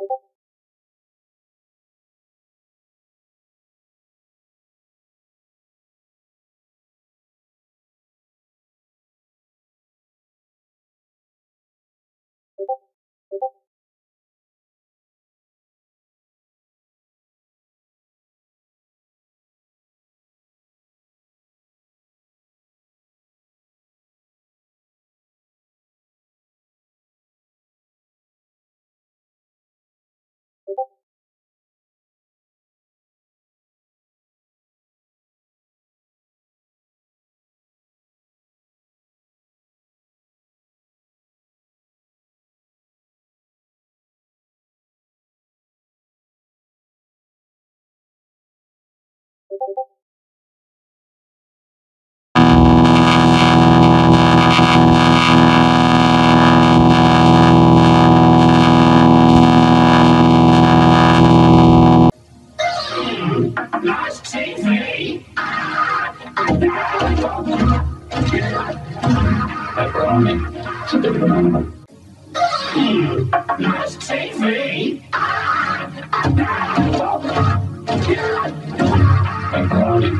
you Lost TV. Pepperoni. Lost TV. Pepperoni.